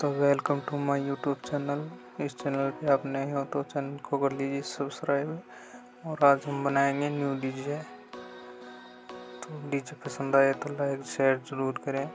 तो welcome to my YouTube channel. इस channel पे आप नए हो तो चैनल को कर लीजिए सब्सक्राइब और आज हम बनाएँगे न्यू डीजे। तो डीजे पसंद आए तो लाइक, शेयर ज़रूर करें।